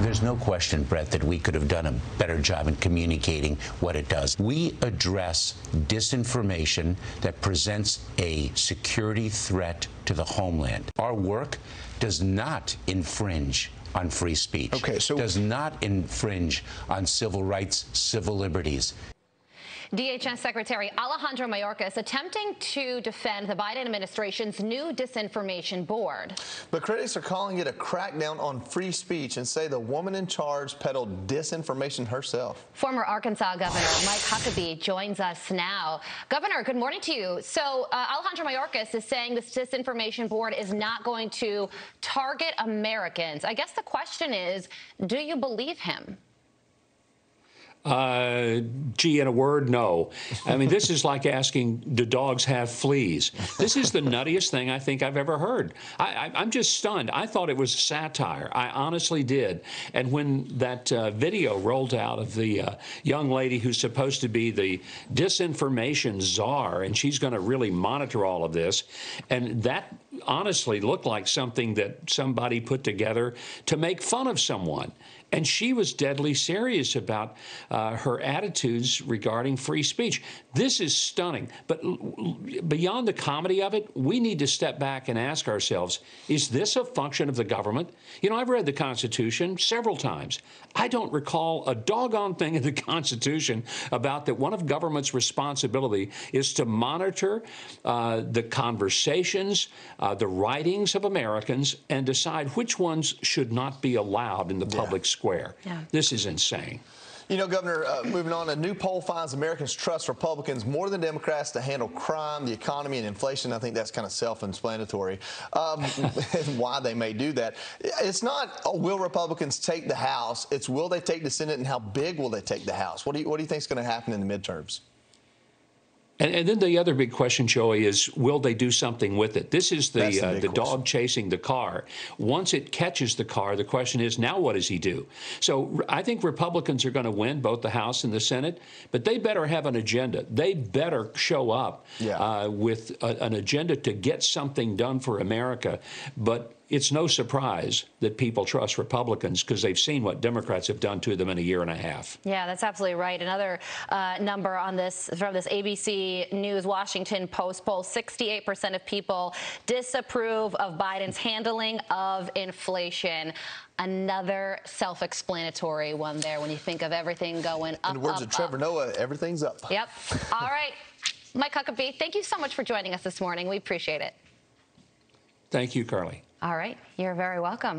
There's no question, Bret, that we could have done a better job in communicating what it does. We address disinformation that presents a security threat to the homeland. Our work does not infringe on free speech. Okay, so does not infringe on civil rights, civil liberties. DHS Secretary Alejandro Mayorkas attempting to defend the Biden administration's new disinformation board. But critics are calling it a crackdown on free speech and say the woman in charge peddled disinformation herself. Former Arkansas Governor Mike Huckabee joins us now. Governor, good morning to you. So uh, Alejandro Mayorkas is saying this disinformation board is not going to target Americans. I guess the question is, do you believe him? Uh, gee, in a word, no. I mean, this is like asking, do dogs have fleas? This is the nuttiest thing I think I've ever heard. I, am just stunned. I thought it was satire. I honestly did. And when that uh, video rolled out of the uh, young lady who's supposed to be the disinformation czar, and she's going to really monitor all of this, and that honestly looked like something that somebody put together to make fun of someone. And she was deadly serious about uh, her attitudes regarding free speech. This is stunning. But beyond the comedy of it, we need to step back and ask ourselves is this a function of the government? You know, I've read the Constitution several times. I don't recall a doggone thing in the Constitution about that one of government's responsibility is to monitor uh, the conversations, uh, the writings of Americans, and decide which ones should not be allowed in the yeah. public square. Yeah. This is insane. You know, Governor, uh, moving on, a new poll finds Americans trust Republicans more than Democrats to handle crime, the economy, and inflation. I think that's kind of self-explanatory um, why they may do that. It's not, oh, will Republicans take the House? It's will they take the Senate and how big will they take the House? What do you, what do you think is going to happen in the midterms? And, and, then the other big question, Joey, is will they do something with it? This is the the, uh, the dog chasing the car. Once it catches the car, the question is now what does he do? So I think Republicans are going to win both the House and the Senate, but they better have an agenda. They better show up yeah. uh, with a, an agenda to get something done for America. But it's no surprise that people trust Republicans because they've seen what Democrats have done to them in a year and a half. Yeah, that's absolutely right. Another uh, number on this from this ABC News Washington Post poll 68% of people disapprove of Biden's handling of inflation. Another self explanatory one there when you think of everything going up. In the words up, of Trevor up. Noah, everything's up. Yep. All right. Mike Huckabee, thank you so much for joining us this morning. We appreciate it. Thank you, Carley. All right. You're very welcome.